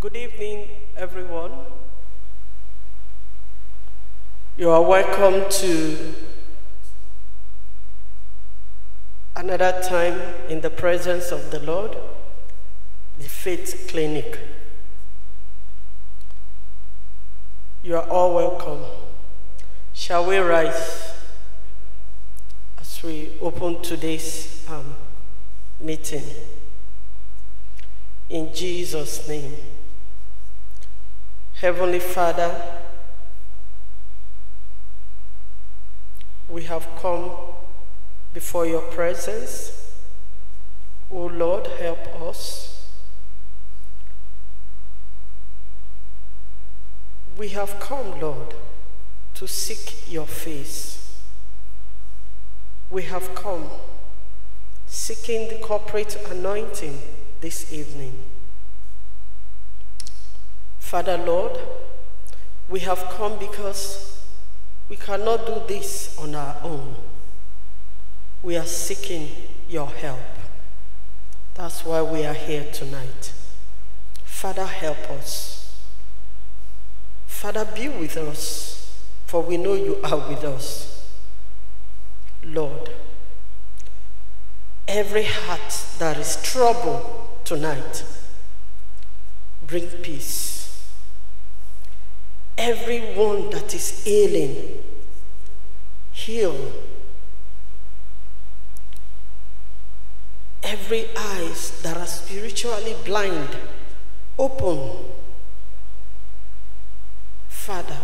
Good evening, everyone. You are welcome to another time in the presence of the Lord, the Faith Clinic. You are all welcome. Shall we rise as we open today's um, meeting? In Jesus' name. Heavenly Father, we have come before your presence. O Lord, help us. We have come, Lord, to seek your face. We have come seeking the corporate anointing this evening. Father, Lord, we have come because we cannot do this on our own. We are seeking your help. That's why we are here tonight. Father, help us. Father, be with us, for we know you are with us. Lord, every heart that is troubled tonight, bring peace everyone that is ailing, heal. Every eyes that are spiritually blind, open. Father,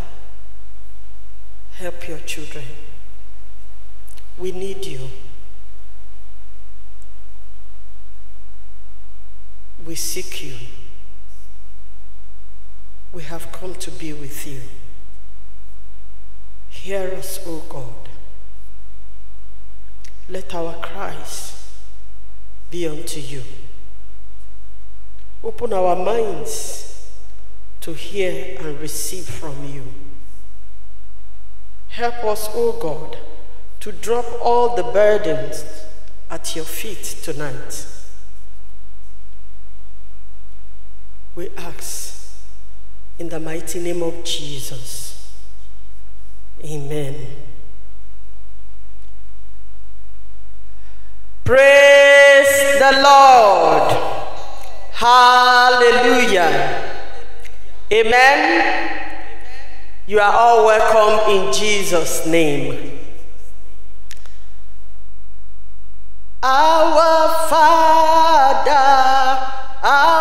help your children. We need you. We seek you we have come to be with you. Hear us, O God. Let our cries be unto you. Open our minds to hear and receive from you. Help us, O God, to drop all the burdens at your feet tonight. We ask in the mighty name of Jesus. Amen. Praise the Lord. Hallelujah. Amen. You are all welcome in Jesus' name. Our Father, our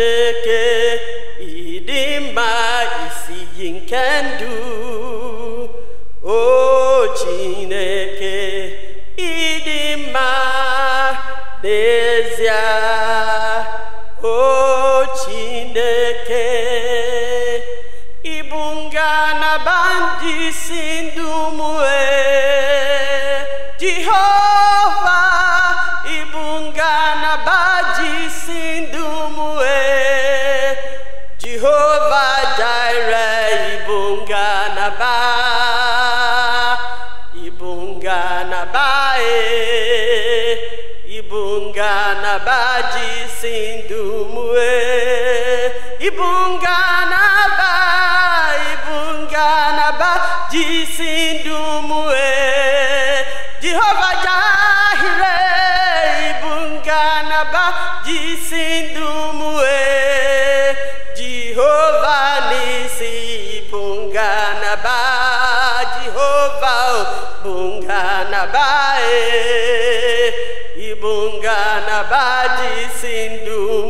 chineke ịdị mma isi yi ndụ o chineke ịdị mma n'ezie o chineke ịbụ ngalaba ndị si ndụ mue jehova ịbụ ngalaba ji si ndụ mue jehova jire ịbụ ngalaba ịbụ ngalaba e ịbụ ngalaba ji si ndụ mue ịbụ ngalaba ịbụ ngalaba ji si ndụ mue jehova mue jehova n'isi e.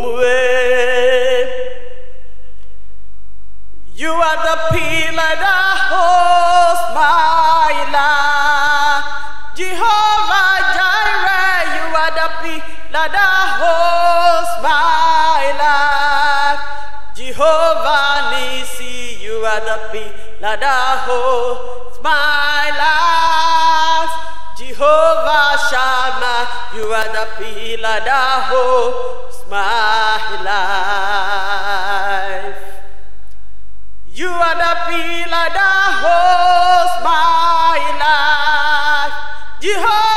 Mue You are the pillar that holds my life. Jehovah Jireh, you are the pillar that holds Are the pillar that holds my life. Jehovah Shammah, you are the pillar that holds my life. You are the pillar that holds my life. Jehovah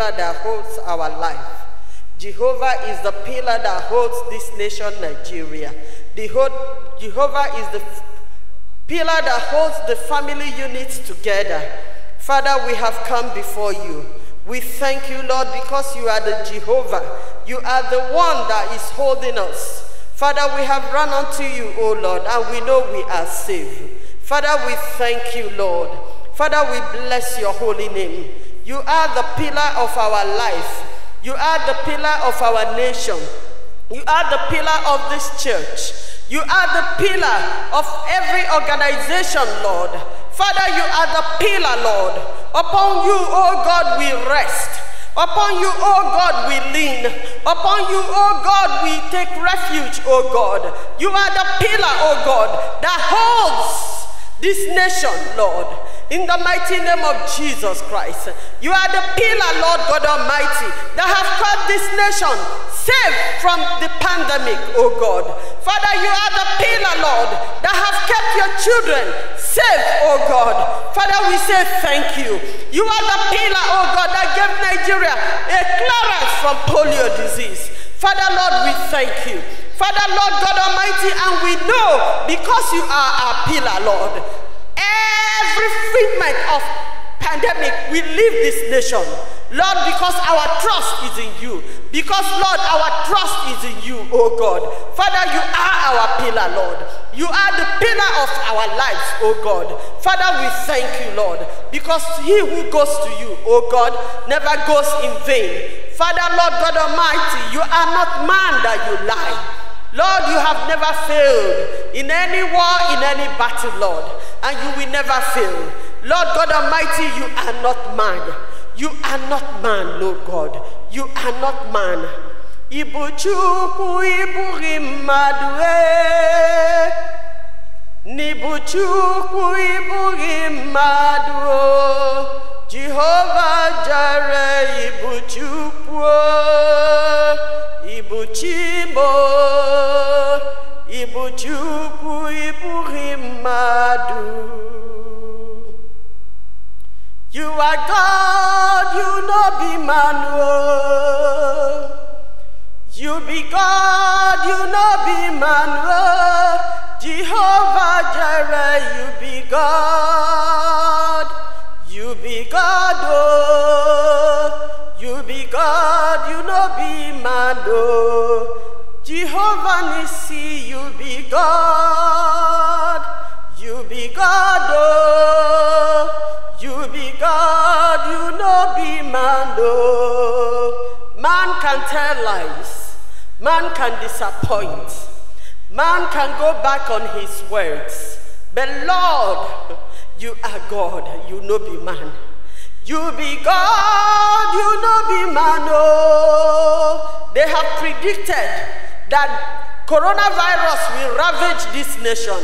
pillar that holds our life. Jehovah is the pillar that holds this nation, Nigeria. Jehovah is the pillar that holds the family units together. Father, we have come before you. We thank you, Lord, because you are the Jehovah. You are the one that is holding us. Father, we have run unto you, O Lord, and we know we are saved. Father, we thank you, Lord. Father, we bless your holy name. You are the pillar of our life. You are the pillar of our nation. You are the pillar of this church. You are the pillar of every organization, Lord. Father, you are the pillar, Lord. Upon you, O God, we rest. Upon you, O God, we lean. Upon you, O God, we take refuge, O God. You are the pillar, O God, that holds this nation, Lord. In the mighty name of Jesus Christ. You are the pillar, Lord God Almighty, that have kept this nation safe from the pandemic, oh God. Father, you are the pillar, Lord, that have kept your children safe, oh God. Father, we say thank you. You are the pillar, oh God, that gave Nigeria a clearance from polio disease. Father, Lord, we thank you. Father, Lord God Almighty, and we know because you are our pillar, Lord, every treatment of pandemic will leave this nation. Lord, because our trust is in you. Because, Lord, our trust is in you, oh God. Father, you are our pillar, Lord. You are the pillar of our lives, oh God. Father, we thank you, Lord, because he who goes to you, oh God, never goes in vain. Father, Lord God Almighty, you are not man that you lie. Lord, you have never failed in any war, in any battle, Lord, and you will never fail. Lord God Almighty, you are not man. You are not man, Lord God. You are not man. Ibu Chukwu ibughi mmadụ e. N'ibu Chukwu ibughi mmadụ. Jehova Jire ibu Chukwu o. Ibu Chimo. Ibu Chukwu ibughi mmadụ. You are God, you no be man. oh. You be God, you no be man. oh. Jehovah Jireh, you be God. You be God, oh. You be God, you no be man. Oh. Jehovah Nissi, you be God. You be God, oh. You be God, you no be man, oh. Man can tell lies. Man can disappoint. Man can go back on his words. But Lord, you are God, you no be man. You be God, you no be man, oh. They have predicted that coronavirus will ravage this nation.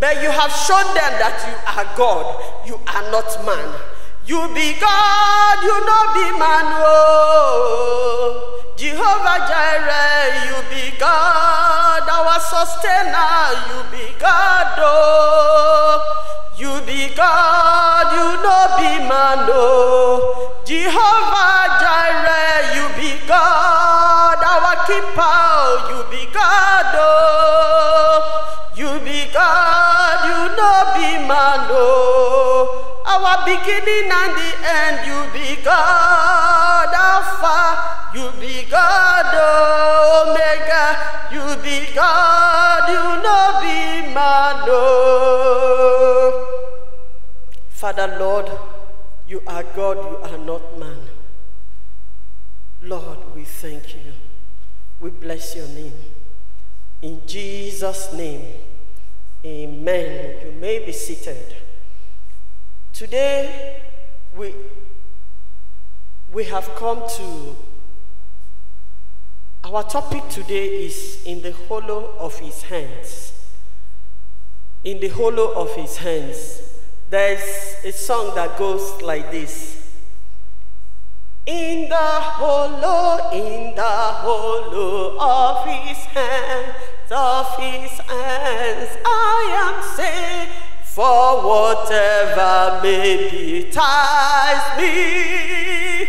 But you have shown them that you are God, you are not man. You be God, you no be man, oh. Jehovah Jireh, you be God, our sustainer, you be God, oh. You be God, you no be man, oh. Jehovah Jireh, you be God, our keeper, you be God, oh. You be God, you no be man, oh. Our beginning and the end, you be God, Alpha, you be God, oh. Omega, you be God, you no be man, oh. Father, Lord, you are God, you are not man. Lord, we thank you. We bless your name. In Jesus' name, amen. You may be seated. Today, we, we have come to, our topic today is in the hollow of his hands. In the hollow of his hands. There's a song that goes like this. In the hollow, in the hollow of his hands, of his hands, I am safe. For whatever may betide me,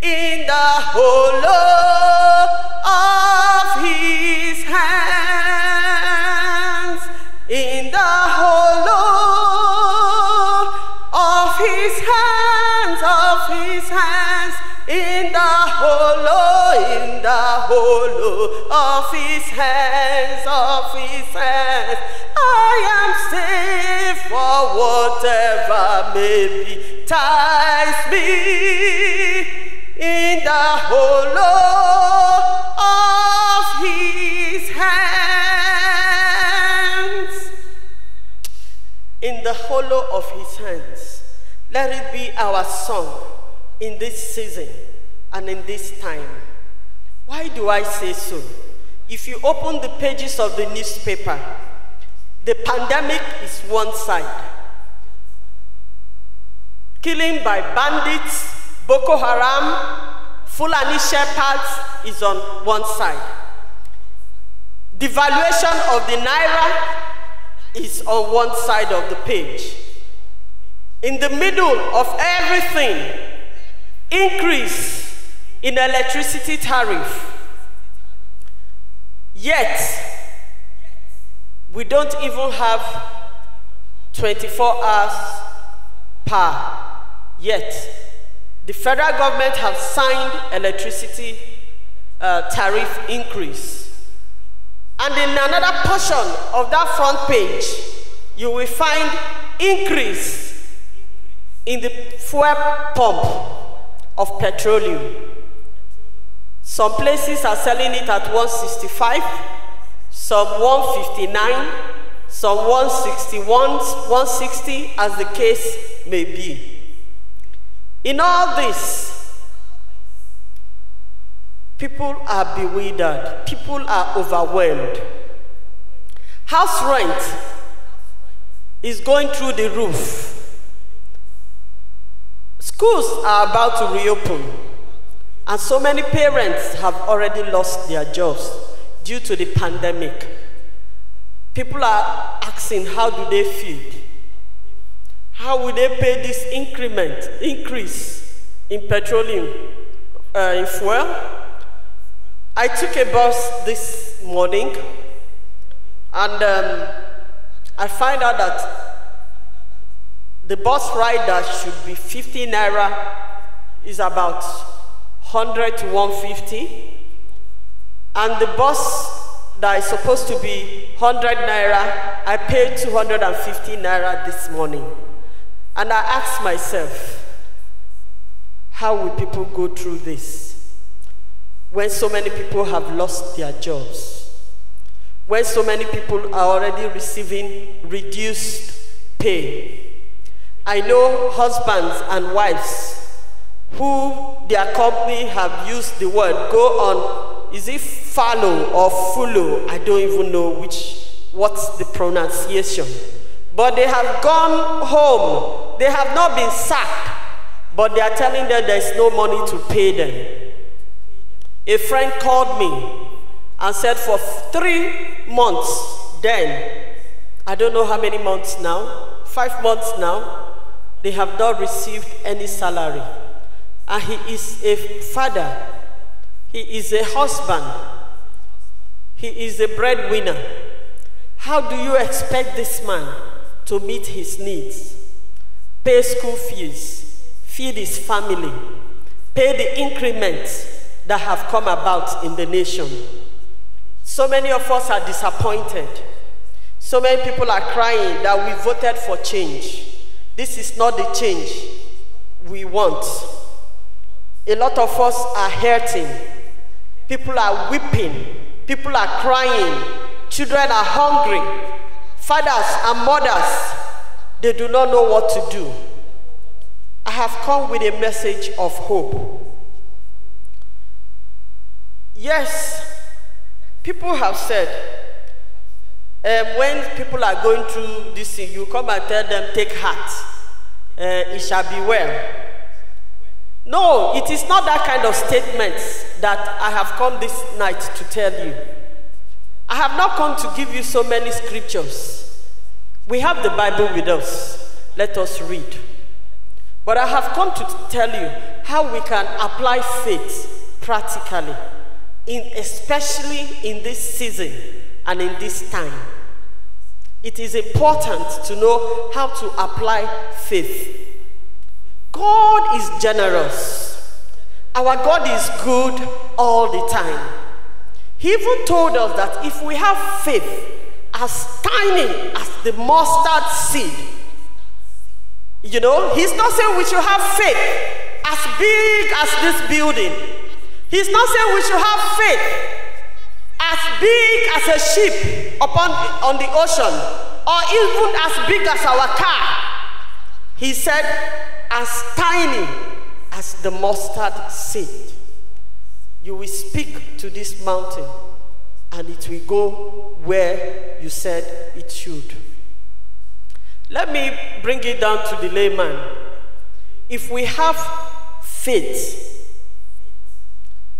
in the hollow of his hands, in the hollow his hands, of his hands, in the hollow, in the hollow of his hands, of his hands, I am safe for whatever may betide me, in the hollow of his hands. In the hollow of his hands. Let it be our song in this season and in this time. Why do I say so? If you open the pages of the newspaper, the pandemic is one side. Killing by bandits, Boko Haram, Fulani shepherds is on one side. Devaluation of the naira is on one side of the page. In the middle of everything, increase in electricity tariff. Yet, we don't even have 24 hours power. Yet, the federal government have signed electricity uh, tariff increase. And in another portion of that front page, you will find increase in the fuel pump of petroleum. Some places are selling it at 165, some 159, some 161, 160, as the case may be. In all this, People are bewildered. People are overwhelmed. House rent is going through the roof. Schools are about to reopen. And so many parents have already lost their jobs due to the pandemic. People are asking how do they feed? How will they pay this increment, increase in petroleum, uh, in fuel? I took a bus this morning and um, I find out that the bus ride that should be 50 naira is about 100 to 150. And the bus that is supposed to be 100 naira, I paid 250 naira this morning. And I asked myself, how will people go through this when so many people have lost their jobs? When so many people are already receiving reduced pay? I know husbands and wives who their company have used the word go on is it follow or follow i don't even know which what's the pronunciation. But they have gone home. They have not been sacked but they are telling them there's no money to pay them. A friend called me and said for three months then i don't know how many months now five months now they have not received any salary and he is a father, he is a husband, he is a breadwinner. How do you expect this man to meet his needs? Pay school fees, feed his family, pay the increments that have come about in the nation. So many of us are disappointed. So many people are crying that we voted for change. This is not the change we want. A lot of us are hurting. People are weeping. People are crying. Children are hungry. Fathers and mothers, they do not know what to do. I have come with a message of hope. Yes, people have said, um, when people are going through this thing, you come and tell them, take heart. Uh, it shall be well. No, it is not that kind of statement that I have come this night to tell you. I have not come to give you so many scriptures. We have the Bible with us. Let us read. But I have come to tell you how we can apply faith practically, in, especially in this season and in this time. It is important to know how to apply faith. God is generous. Our God is good all the time. He even told us that if we have faith as tiny as the mustard seed, you know, he's not saying we should have faith as big as this building. He's not saying we should have faith as big as a ship upon on the ocean or even as big as our car. He said, as tiny as the mustard seed. You will speak to this mountain and it will go where you said it should. Let me bring it down to the layman. If we have faith,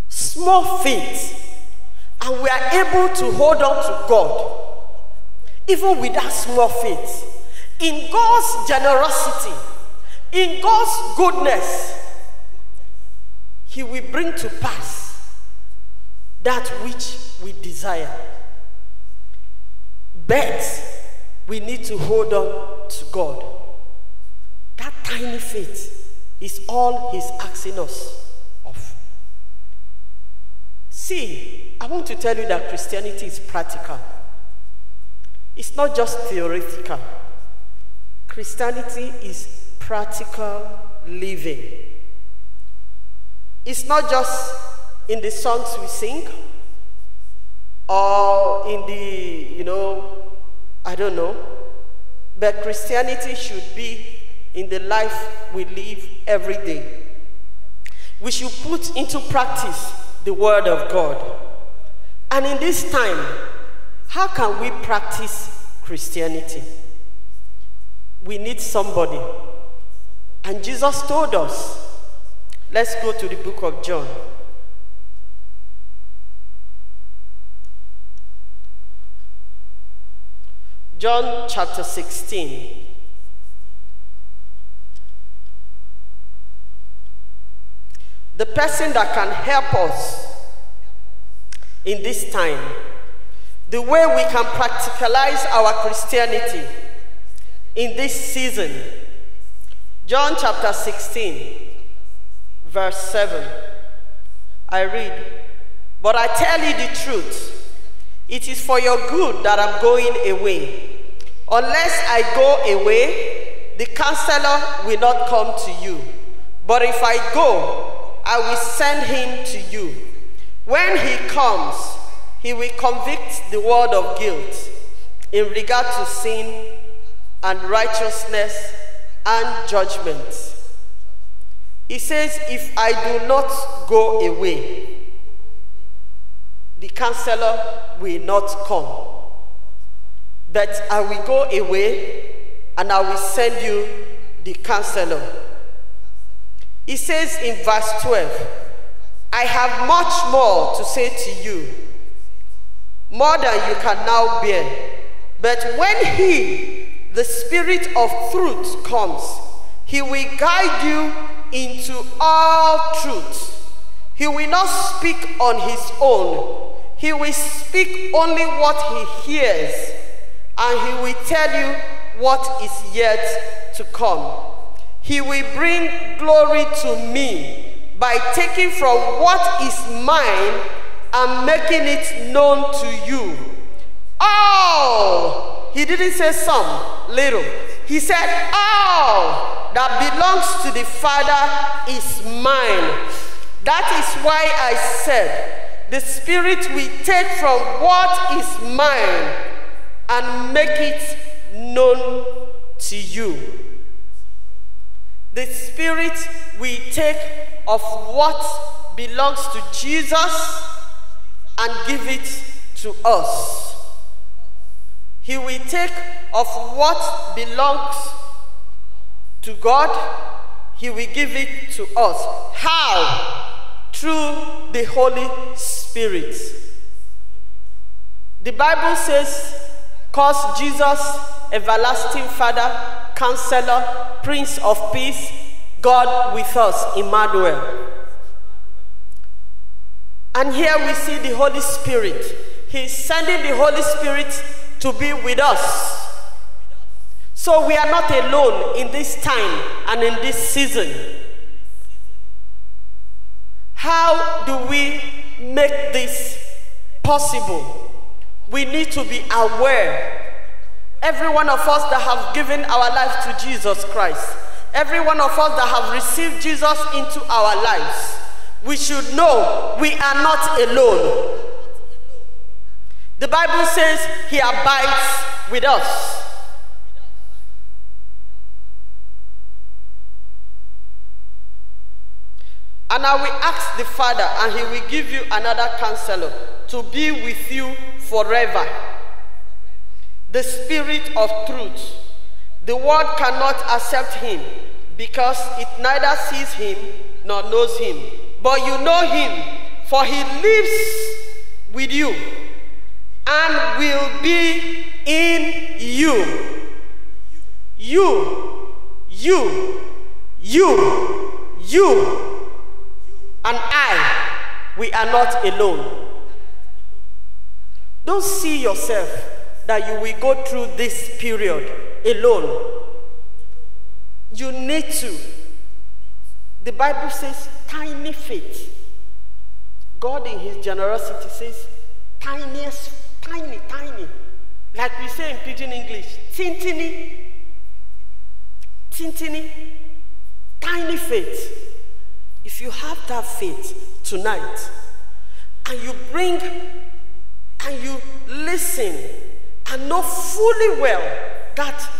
small faith, and we are able to hold on to God, even with that small faith, in God's generosity, in God's goodness, He will bring to pass that which we desire. But we need to hold on to God. That tiny faith is all He's asking us. See, I want to tell you that Christianity is practical, it's not just theoretical. Christianity is practical living. It's not just in the songs we sing or in the, you know, I don't know, but Christianity should be in the life we live every day. We should put into practice the Word of God. And in this time, how can we practice Christianity? We need somebody and Jesus told us, let's go to the book of John. John chapter 16. The person that can help us in this time, the way we can practicalize our Christianity in this season. John chapter 16, verse 7. I read, But I tell you the truth, it is for your good that I'm going away. Unless I go away, the counselor will not come to you. But if I go, I will send him to you. When he comes, he will convict the world of guilt in regard to sin and righteousness and judgment. He says, If I do not go away, the counselor will not come. But I will go away and I will send you the counselor. He says in verse 12, I have much more to say to you, more than you can now bear. But when he, the Spirit of truth, comes, he will guide you into all truth. He will not speak on his own. He will speak only what he hears, and he will tell you what is yet to come. He will bring glory to me by taking from what is mine and making it known to you. All, he didn't say some, little. He said, All that belongs to the Father is mine. That is why I said, The Spirit will take from what is mine and make it known to you. The Spirit will take of what belongs to Jesus and give it to us. He will take of what belongs to God, He will give it to us. How? Through the Holy Spirit. The Bible says, cause Jesus, everlasting Father, Counselor, Prince of Peace, God with us, Emmanuel. And here we see the Holy Spirit. He's sending the Holy Spirit to be with us. So we are not alone in this time and in this season. How do we make this possible? We need to be aware. Every one of us that have given our life to Jesus Christ, every one of us that have received Jesus into our lives, we should know we are not alone. The Bible says he abides with us. And I will ask the Father, and he will give you another counselor to be with you forever. The Spirit of truth. The world cannot accept him because it neither sees him nor knows him. But you know him, for he lives with you and will be in you. You, you, you, you, and I, we are not alone. Don't see yourself that you will go through this period alone. You need to. The Bible says tiny faith. God, in His generosity, says tiniest, tiny, tiny. Like we say in pidgin English, tintiny, tintiny, tiny faith. If you have that faith tonight, and you bring and you listen and know fully well that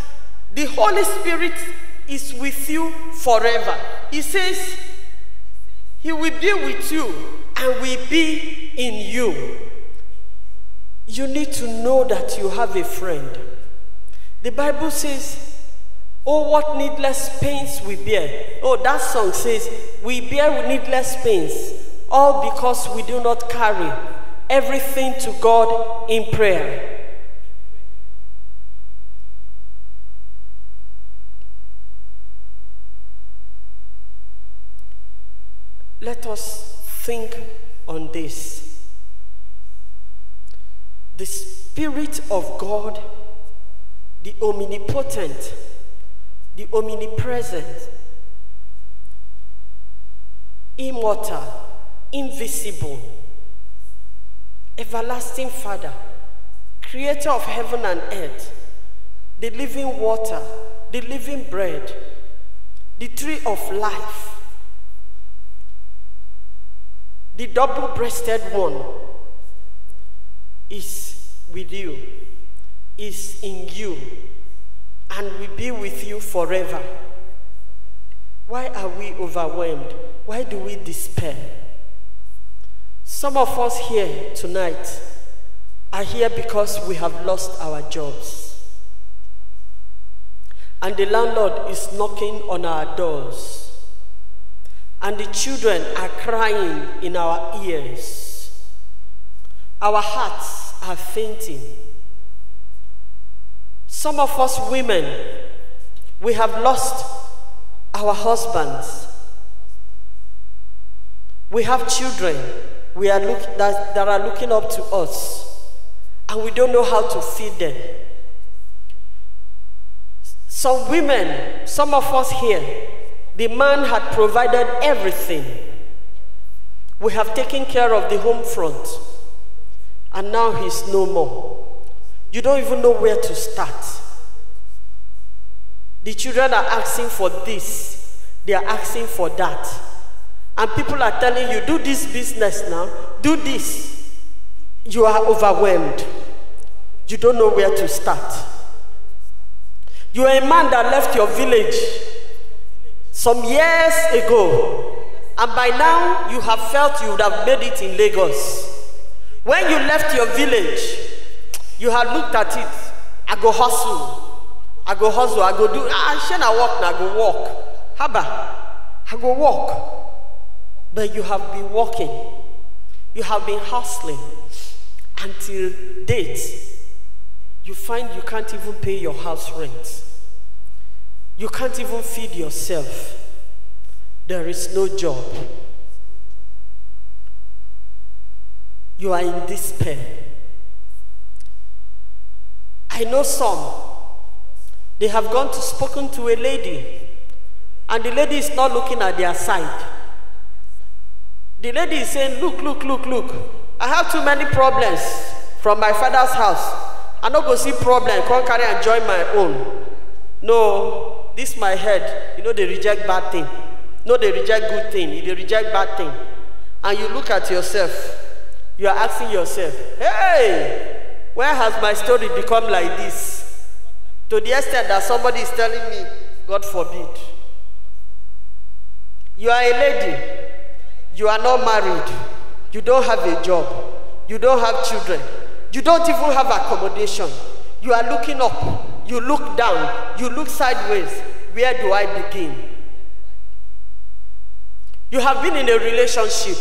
the Holy Spirit is with you forever. He says, He will be with you and will be in you. You need to know that you have a friend. The Bible says, Oh, what needless pains we bear. Oh, that song says, We bear needless pains, all because we do not carry everything to God in prayer. Let us think on this. the Spirit of God, the omnipotent, the omnipresent, immortal, invisible, everlasting Father, creator of heaven and earth, the living water, the living bread, the tree of life, the double breasted one is with you, is in you, and will be with you forever. Why are we overwhelmed? Why do we despair? Some of us here tonight are here because we have lost our jobs. And the landlord is knocking on our doors. And the children are crying in our ears. Our hearts are fainting. Some of us women, we have lost our husbands. We have children we are look, that, that are looking up to us, and we don't know how to feed them. Some women, some of us here, the man had provided everything. We have taken care of the home front, and now he's no more. You don't even know where to start. The children are asking for this, they are asking for that. And people are telling you, do this business now, do this. You are overwhelmed. You don't know where to start. You are a man that left your village some years ago, and by now you have felt you would have made it in Lagos. When you left your village, you had looked at it. I go hustle. I go hustle. I go do. I shouldn't walk now. I go walk. Haba. I go walk. But you have been walking. You have been hustling until date you find you can't even pay your house rent. You can't even feed yourself. There is no job. You are in despair. I know some. They have gone to spoken to a lady, and the lady is not looking at their side. The lady is saying, Look, look, look, look. I have too many problems from my father's house. I'm not going to see problem come carry and join my own no this my head you know they reject bad thing. No they reject good thing. Dey reject bad thing. And you look at yourself. You are asking yourself hey where has my story become like this? To the extent that somebody is telling me god forbid. You are a lady. You are not married. You don't have a job. You don't have children. You don't even have accommodation. You are looking up, you look down, you look sideways. Where do I begin? You have been in a relationship,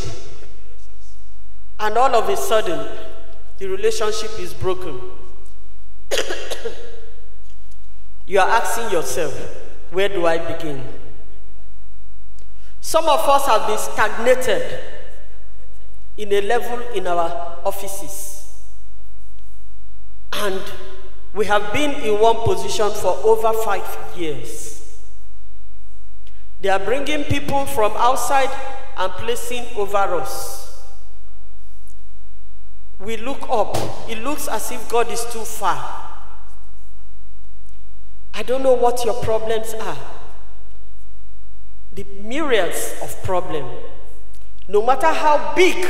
and all of a sudden, the relationship is broken. you are asking yourself, where do I begin? Some of us have been stagnated in a level in our offices. And we have been in one position for over five years. They are bringing people from outside and placing over us. We look up. It looks as if God is too far. I don't know what your problems are. The myriads of problems. No matter how big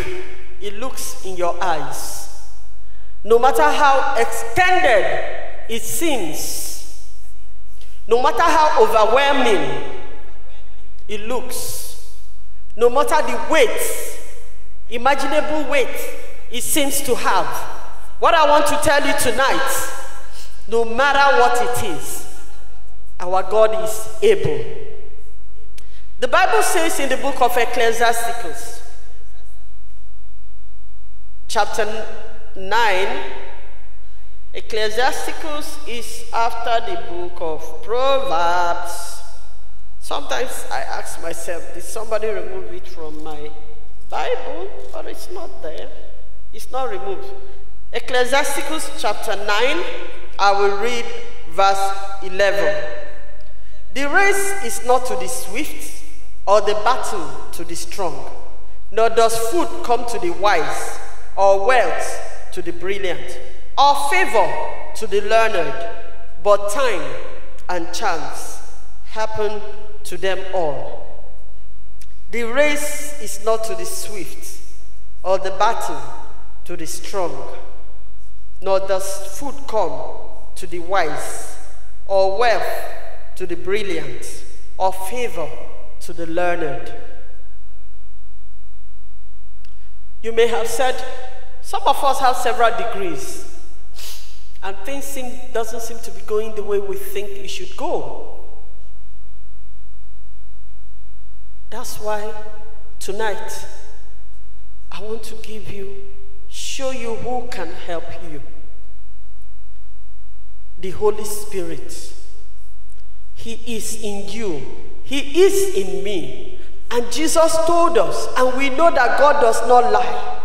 it looks in your eyes, no matter how extended it seems, no matter how overwhelming it looks, no matter the weight, imaginable weight it seems to have, what I want to tell you tonight, no matter what it is, our God is able. The Bible says in the book of Ecclesiasticus, chapter 9, Ecclesiasticus is after the book of Proverbs. Sometimes I ask myself, did somebody remove it from my Bible or it's not there? It's not removed. Ecclesiasticus chapter 9, I will read verse 11. The race is not to the swift, or the battle to the strong, nor does food come to the wise, or wealth to the brilliant, or favor to the learned, but time and chance happen to them all. The race is not to the swift, or the battle to the strong, nor does food come to the wise, or wealth to the brilliant, or favor to the learned. You may have said, some of us have several degrees, and things seem, doesn't seem to be going the way we think it should go. That's why tonight I want to give you, show you who can help you. The Holy Spirit. He is in you. He is in me. And Jesus told us, and we know that God does not lie.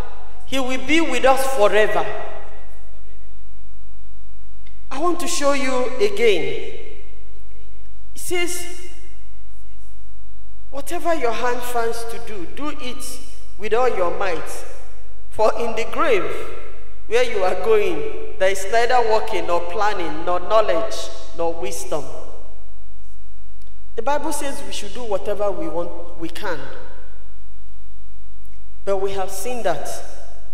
He will be with us forever. I want to show you again. It says, Whatever your hand finds to do, do it with all your might. For in the grave where you are going, there is neither walking, nor planning, nor knowledge, nor wisdom. The Bible says we should do whatever we want, we can. But we have seen that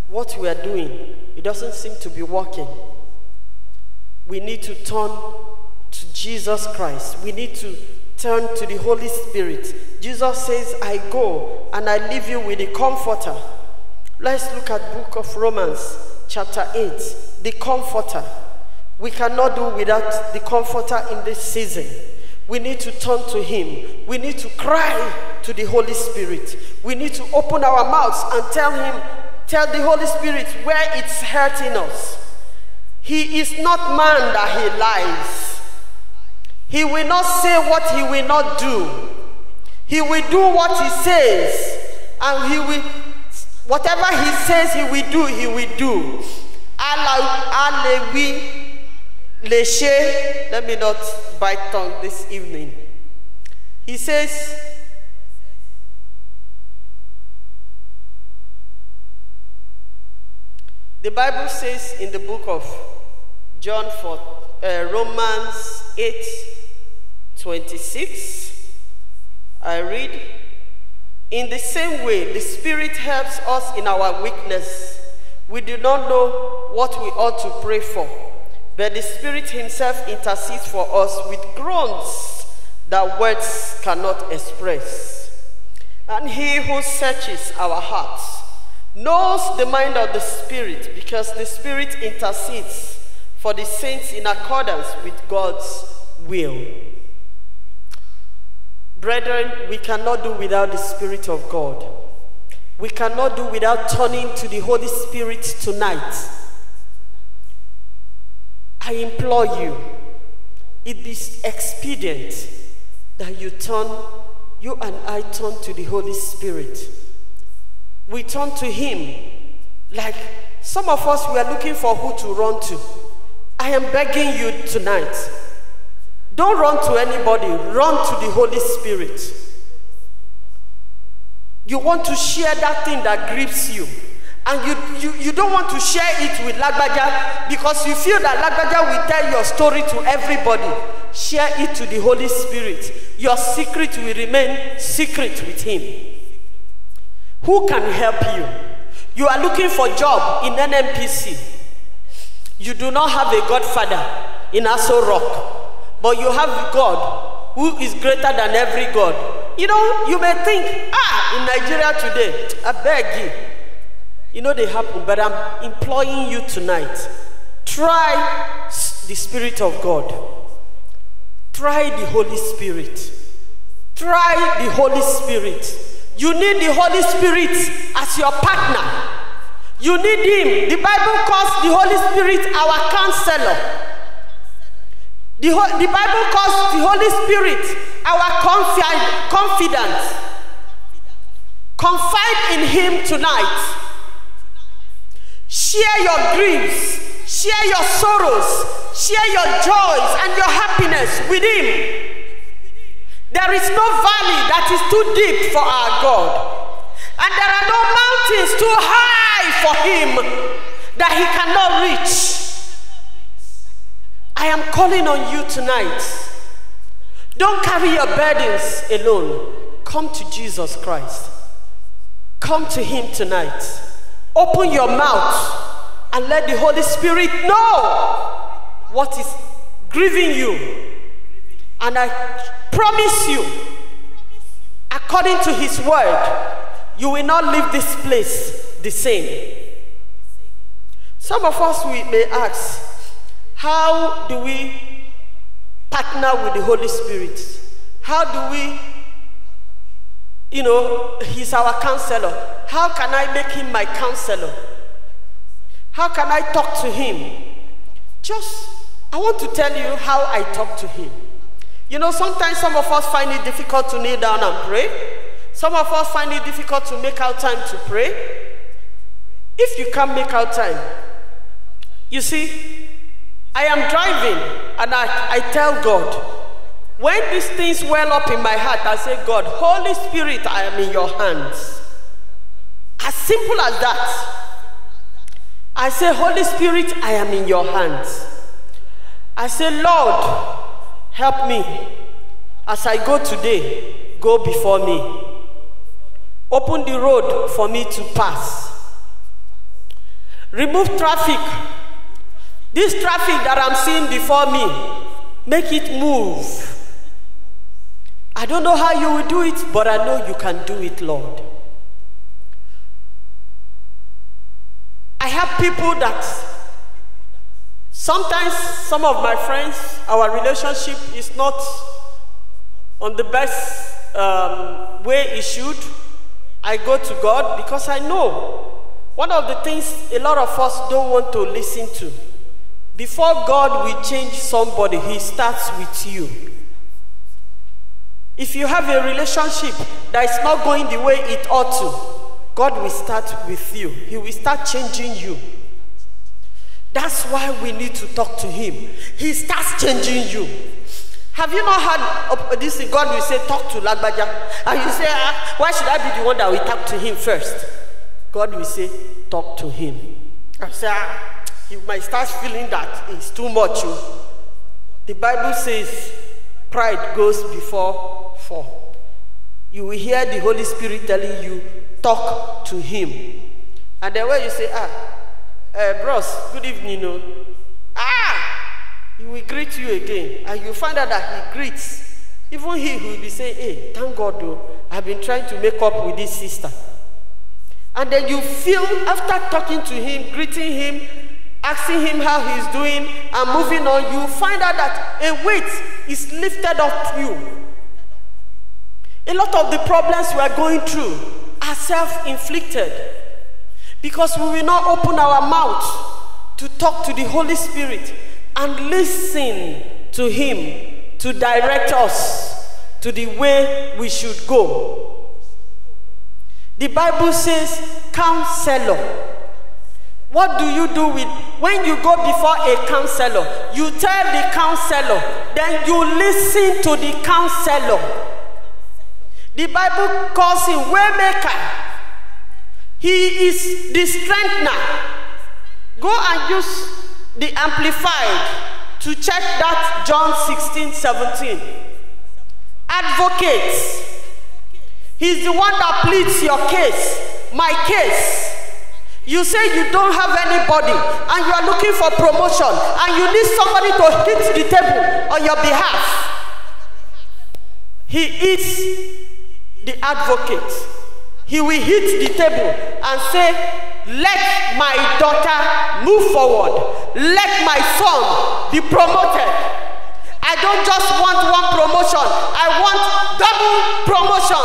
what we are doing, it doesn't seem to be working. We need to turn to Jesus Christ. We need to turn to the Holy Spirit. Jesus says, I go and I leave you with the comforter. Let's look at book of Romans chapter 8, the comforter. We cannot do without the comforter in this season. We need to turn to him. We need to cry to the Holy Spirit. We need to open our mouths and tell him, tell the Holy Spirit where it's hurting us. He is not man that he lies. He will not say what he will not do. He will do what he says. And he will, whatever he says he will do, he will do. Alewi. Let me not bite tongue this evening. He says, the Bible says in the book of John 4, uh, Romans 8, 26, I read, In the same way, the Spirit helps us in our weakness. We do not know what we ought to pray for, but the Spirit Himself intercedes for us with groans that words cannot express. And He who searches our hearts knows the mind of the Spirit because the Spirit intercedes for the saints in accordance with God's will. Brethren, we cannot do without the Spirit of God. We cannot do without turning to the Holy Spirit tonight. I implore you, it is expedient that you turn, you and I turn to the Holy Spirit. We turn to Him like some of us, we are looking for who to run to. I am begging you tonight don't run to anybody, run to the Holy Spirit. You want to share that thing that grips you. And you, you, you don't want to share it with Lagbaja because you feel that Lagbaja will tell your story to everybody. Share it to the Holy Spirit. Your secret will remain secret with Him. Who can help you? You are looking for job in NNPC. You do not have a godfather in Aso Rock but you have God who is greater than every God. You know, you may think, ah, in Nigeria today, I beg you. You know, they happen, but I'm imploring you tonight. Try the Spirit of God. Try the Holy Spirit. Try the Holy Spirit. You need the Holy Spirit as your partner. You need Him. The Bible calls the Holy Spirit our counselor. The, the Bible calls the Holy Spirit our confi- confidence. Confide in Him tonight. Share your griefs, share your sorrows, share your joys and your happiness with Him. There is no valley that is too deep for our God, and there are no mountains too high for Him that He cannot reach. I am calling on you tonight. Don't carry your burdens alone. Come to Jesus Christ. Come to Him tonight. Open your mouth and let the Holy Spirit know what is grieving you. And I promise you, according to His word, you will not leave this place the same. Some of us we may ask, how do we partner with the Holy Spirit? How do we, you know, He's our counselor. How can I make Him my counselor? How can I talk to Him? Just, I want to tell you how I talk to Him. You know, sometimes some of us find it difficult to kneel down and pray. Some of us find it difficult to make out time to pray. If you can't make out time, you see, I am driving and I, I tell God, when these things well up in my heart, I say, God, Holy Spirit, I am in your hands. As simple as that. I say, Holy Spirit, I am in your hands. I say, Lord, help me. As I go today, go before me. Open the road for me to pass. Remove traffic this traffic that I'm seeing before me, make it move. I don't know how you will do it, but I know you can do it, Lord. I have people that sometimes some of my friends, our relationship is not on the best um, way it should. I go to God because I know one of the things a lot of us don't want to listen to before God will change somebody, He starts with you. If you have a relationship that is not going the way it ought to, God will start with you. He will start changing you. That's why we need to talk to Him. He starts changing you. Have you not heard this? God will say, Talk to Lagbaja. And you say, ah, Why should I be the one that will talk to him first? God will say, Talk to him. I say, ah, you might start feeling that it's too much. Oh. The Bible says pride goes before fall. You will hear the Holy Spirit telling you, talk to him. And then when you say, ah, uh, bros, good evening, no. Ah, he will greet you again. And you find out that he greets. Even he will be saying, hey, thank God, though, I've been trying to make up with this sister. And then you feel, after talking to him, greeting him, asking him how he's doing and moving on, you find out that a weight is lifted off you. A lot of the problems we are going through are self inflicted because we will not open our mouth to talk to the Holy Spirit and listen to Him to direct us to the way we should go. The Bible says, Counselor. What do you do with when you go before a counselor? You tell the counselor, then you listen to the counselor. The Bible calls him waymaker. He is the strengthener. Go and use the amplified to check that John 16, 17. Advocate. He's the one that pleads your case, my case. You say you don't have anybody and you are looking for promotion and you need somebody to hit the table on your behalf. He is the advocate. He will hit the table and say, Let my daughter move forward. Let my son be promoted. I don't just want one promotion, I want double promotion.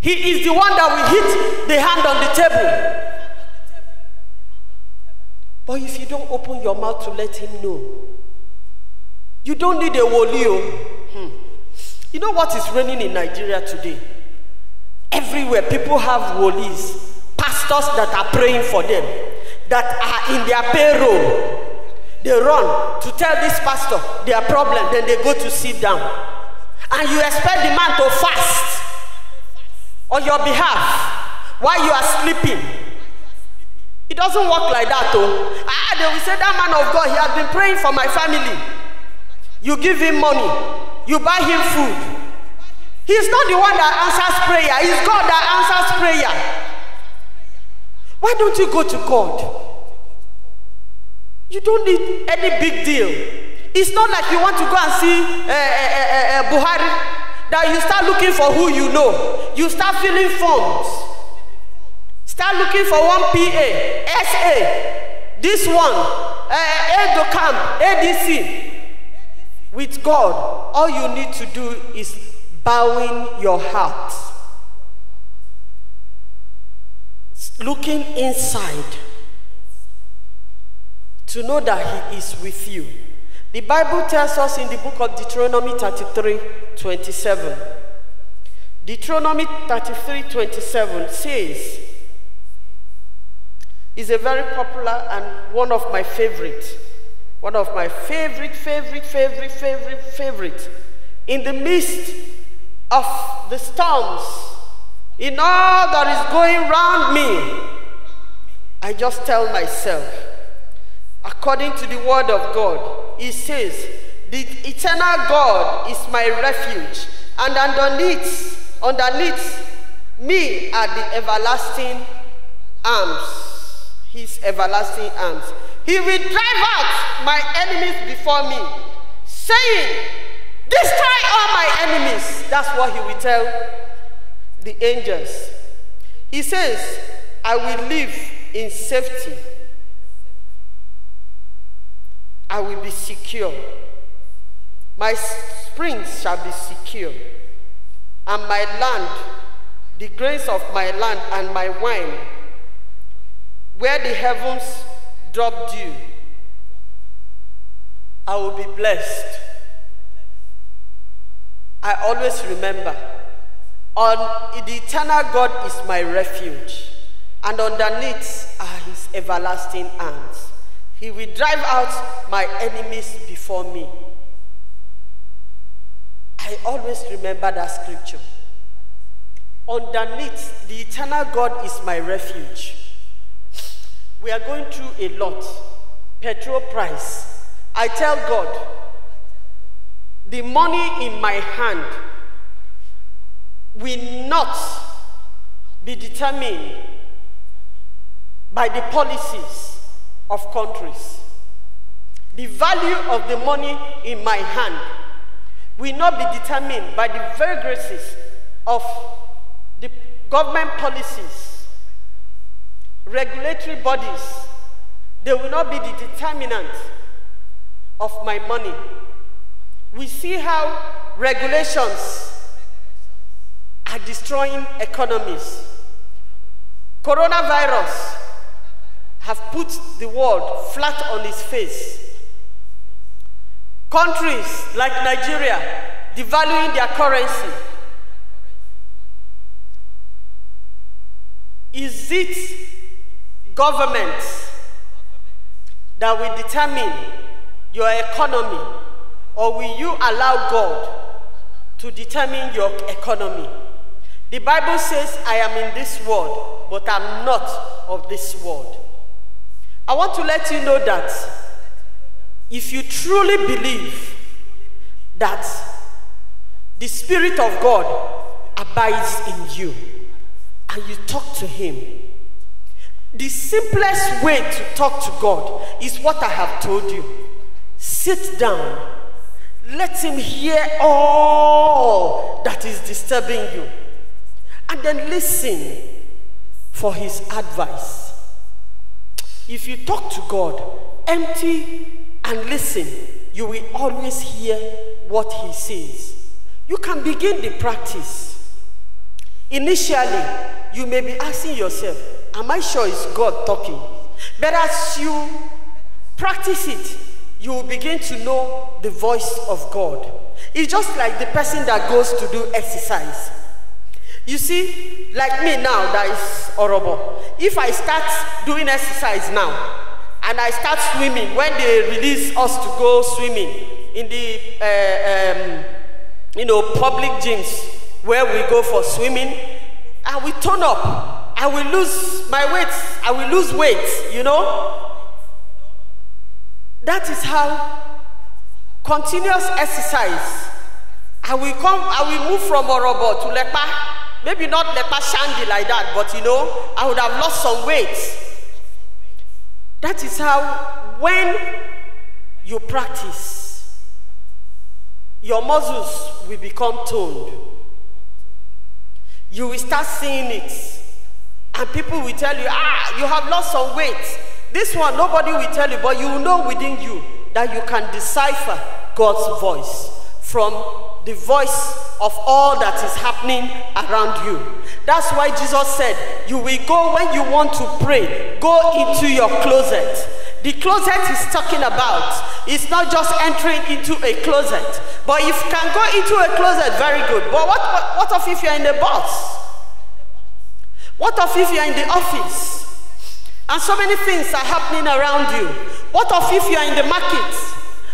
He is the one that will hit the hand on the table. But if you don't open your mouth to let him know, you don't need a wolio. Hmm. You know what is raining in Nigeria today? Everywhere people have wolis, pastors that are praying for them, that are in their payroll. They run to tell this pastor their problem, then they go to sit down. And you expect the man to fast on your behalf while you are sleeping. It doesn't work like that, though. Ah, they will say, That man of God, he has been praying for my family. You give him money, you buy him food, He's not the one that answers prayer, it's God that answers prayer. Why don't you go to God? You don't need any big deal. It's not like you want to go and see uh, uh, uh, Buhari, that you start looking for who you know. You start filling forms. Start looking for one PA, SA, this one, uh, camp, ADC. With God, all you need to do is bowing your heart, looking inside to know that He is with you. The Bible tells us in the book of Deuteronomy 33 27. Deuteronomy 33 27 says, is a very popular and one of my favorite. One of my favorite, favorite, favorite, favorite, favorite. In the midst of the storms, in all that is going around me, I just tell myself, according to the word of God, it says, the eternal God is my refuge, and underneath, underneath me are the everlasting arms, his everlasting arms. He will drive out my enemies before me, saying, Destroy all my enemies. That's what he will tell the angels. He says, I will live in safety. I will be secure. My springs shall be secure. And my land, the grains of my land and my wine, where the heavens drop dew, I will be blessed. I always remember on the eternal God is my refuge, and underneath are his everlasting arms. He will drive out my enemies before me. I always remember that scripture. Underneath, the eternal God is my refuge. We are going through a lot. Petrol price. I tell God, the money in my hand will not be determined by the policies of countries. The value of the money in my hand will not be determined by the vagaries of the government policies, regulatory bodies. They will not be the determinant of my money we see how regulations are destroying economies. Coronavirus have put the world flat on its face. Countries like Nigeria devaluing their currency. Is it governments that will determine your economy or will you allow God to determine your economy? The Bible says, I am in this world, but I'm not of this world. I want to let you know that if you truly believe that the Spirit of God abides in you and you talk to Him, the simplest way to talk to God is what I have told you. Sit down let him hear all that is disturbing you. And then listen for his advice. If you talk to God, empty and listen, you will always hear what he says. You can begin the practice. Initially, you may be asking yourself, Am I sure it's God talking? But as you practice it, you will begin to know the voice of God. It's just like the person that goes to do exercise. You see, like me now, that is horrible. If I start doing exercise now, and I start swimming, when they release us to go swimming in the, uh, um, you know, public gyms where we go for swimming, I will turn up. I will lose my weight. I will lose weight, you know. That is how continuous exercise. I will come, I will move from Orobo to Lepa. Maybe not Lepa Shandy like that, but you know, I would have lost some weight. That is how, when you practice, your muscles will become toned. You will start seeing it. And people will tell you, ah, you have lost some weight. This one, nobody will tell you, but you know within you that you can decipher God's voice from the voice of all that is happening around you. That's why Jesus said, You will go when you want to pray, go into your closet. The closet he's talking about is not just entering into a closet, but if you can go into a closet, very good. But what, what, what if you're in the bus? What if you're in the office? And so many things are happening around you. What if you're in the market?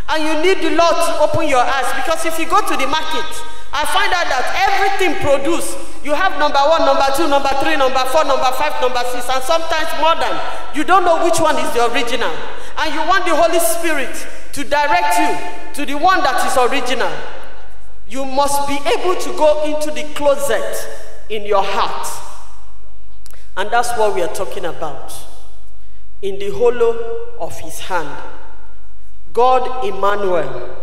And you need the Lord to open your eyes because if you go to the market, I find out that everything produced, you have number one, number two, number three, number four, number five, number six, and sometimes more than. You don't know which one is the original. And you want the Holy Spirit to direct you to the one that is original. You must be able to go into the closet in your heart. And that's what we are talking about. In the hollow of his hand. God Emmanuel,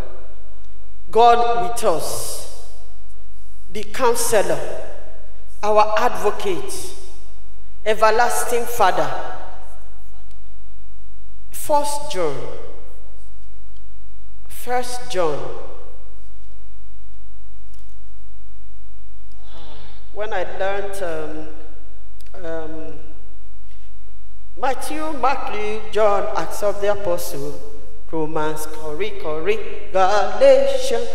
God with us, the counselor, our advocate, everlasting Father. First John, First John. When I learned um, um, Matthew, Mark, Luke, John, Acts of the Apostle, Romans, Corey, Galatians.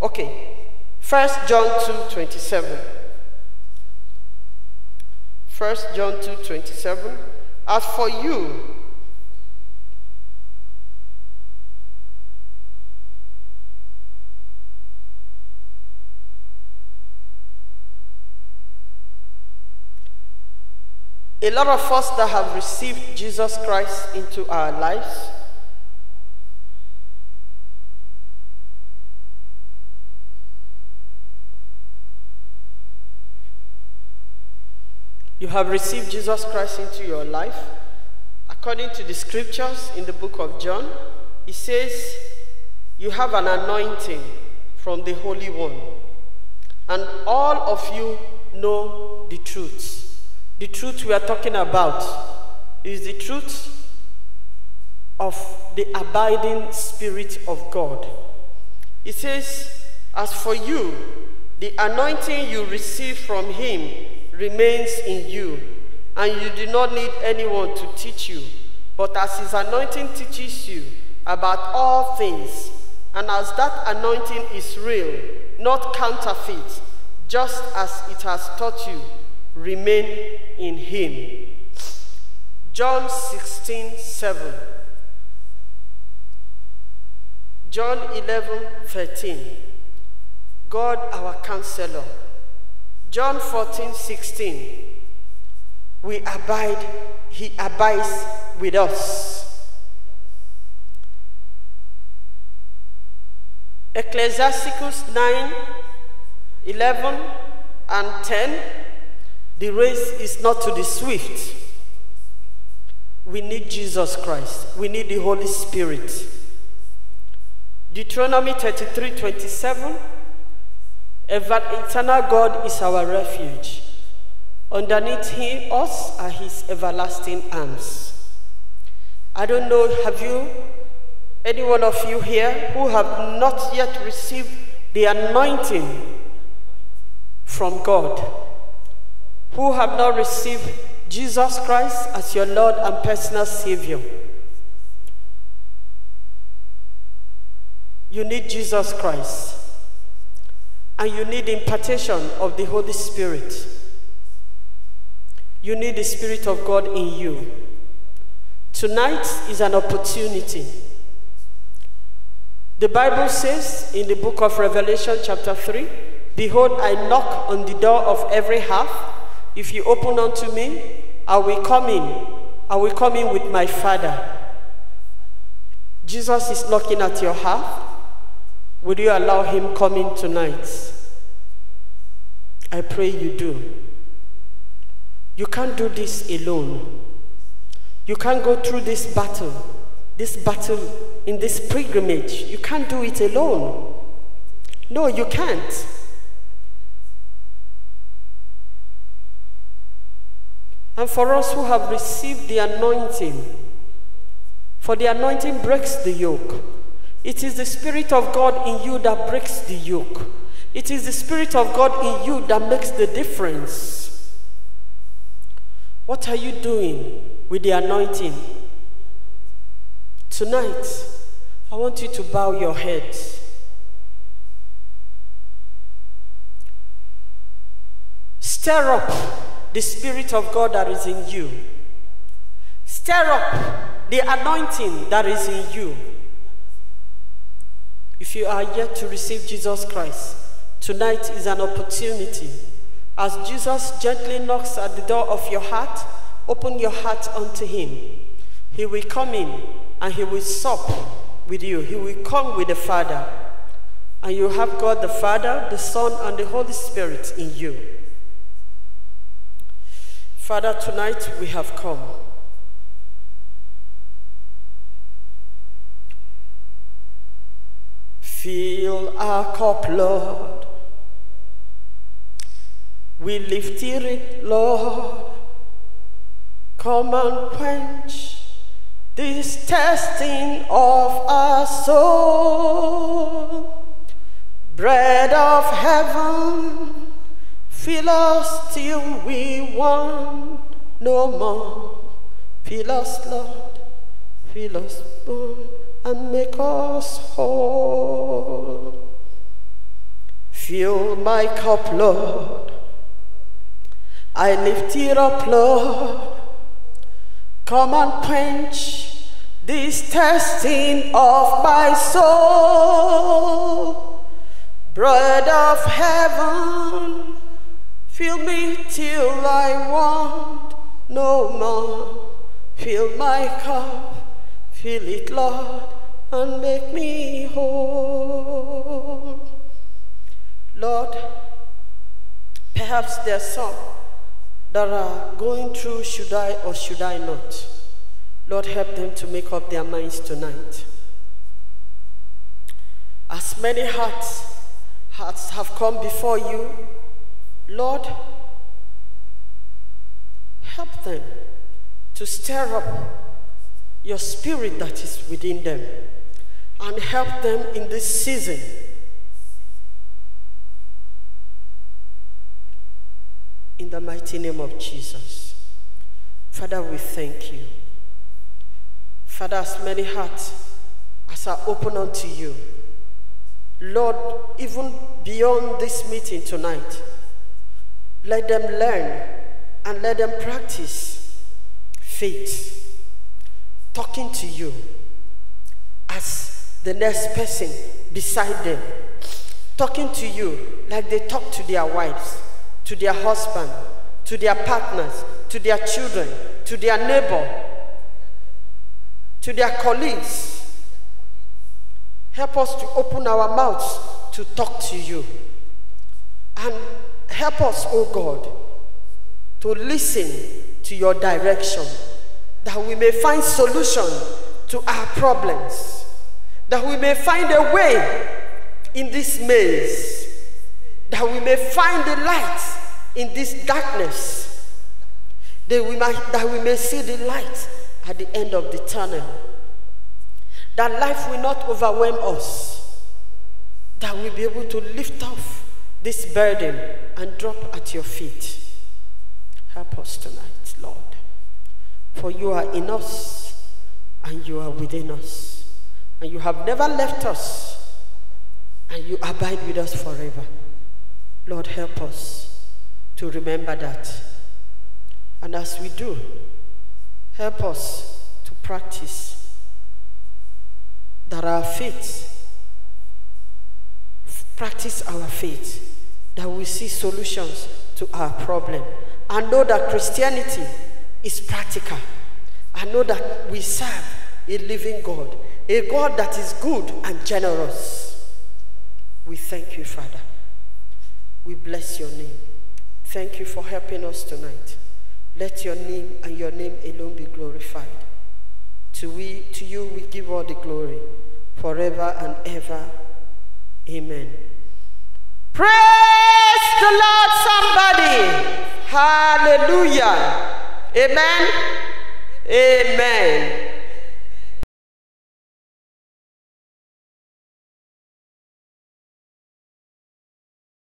Okay. First John 2 27. First John 2 27. As for you, a lot of us that have received Jesus Christ into our lives you have received Jesus Christ into your life, according to the scriptures in the book of John, it says you have an anointing from the Holy One. And all of you know the truth. The truth we are talking about is the truth of the abiding Spirit of God. It says, As for you, the anointing you receive from Him remains in you, and you do not need anyone to teach you, but as his anointing teaches you about all things, and as that anointing is real, not counterfeit, just as it has taught you, remain in him. John 16, 7. John 11, 13. God, our counselor John 14, 16. We abide, he abides with us. Ecclesiastes 9, 11 and 10. The race is not to the swift. We need Jesus Christ. We need the Holy Spirit. Deuteronomy 33, 27. Eternal God is our refuge. Underneath him, us are his everlasting arms. I don't know, have you, any one of you here who have not yet received the anointing from God, who have not received Jesus Christ as your Lord and personal Savior? You need Jesus Christ. and you need impartation of the Holy Spirit. You need the Spirit of God in you. Tonight is an opportunity. The Bible says in the book of Revelation, chapter 3 Behold, I knock on the door of every heart. If you open unto me, I will come in. I will come in with my Father. Jesus is knocking at your heart. Will you allow him come in tonight? I pray you do. You can't do this alone. You can't go through this battle, this battle in this pilgrimage. You can't do it alone. No, you can't. And for us who have received the anointing, for the anointing breaks the yoke. It is the Spirit of God in you that breaks the yoke. It is the Spirit of God in you that makes the difference. What are you doing with the anointing? Tonight, I want you to bow your head. Stir up the Spirit of God that is in you. Stir up the anointing that is in you. If you are yet to receive Jesus Christ, tonight is an opportunity. As Jesus gently knocks at the door of your heart, open your heart unto him. He will come in and he will sup with you. He will come with the Father. And you have God the Father, the Son, and the Holy Spirit in you. Father, tonight we have come. Fill our cup, Lord. We lift it, Lord. Come and quench this testing of our soul. Bread of heaven Fill us till we want no more. Fill us, Lord. Fill us, Lord, and make us whole. Fill my cup, Lord. I lift it up, Lord. Come and quench this testing of my soul. Bread of heaven Fill me till I want no more. Fill my cup, fill it, Lord, and make me whole. Lord, perhaps there's some that are going through should I or should I not. Lord, help them to make up their minds tonight. As many hearts, hearts have come before you, Lord, help them to stir up your spirit that is within them and help them in this season. In the mighty name of Jesus. Father, we thank you. Father, as many hearts as are open unto you, Lord, even beyond this meeting tonight, let them learn and let them practice faith, talking to you as the next person beside them, talking to you like they talk to their wives, to their husband, to their partners, to their children, to their neighbor, to their colleagues. Help us to open our mouths to talk to you. And Help us, O God, to listen to your direction, that we may find solution to our problems, that we may find a way in this maze, that we may find the light in this darkness, that we, might, that we may see the light at the end of the tunnel, that life will not overwhelm us, that we'll be able to lift off this burden and drop at your feet. Help us tonight, Lord. For you are in us and you are within us. And you have never left us and you abide with us forever. Lord, help us to remember that. And as we do, help us to practice that our faith, practice our faith, that we see solutions to our problem, and know that Christianity is practical. I know that we serve a living God, a God that is good and generous. We thank you, Father. We bless your name. Thank you for helping us tonight. Let your name and your name alone be glorified. To, we, to you we give all the glory forever and ever. Amen. Praise the Lord, somebody. Hallelujah. Amen. Amen.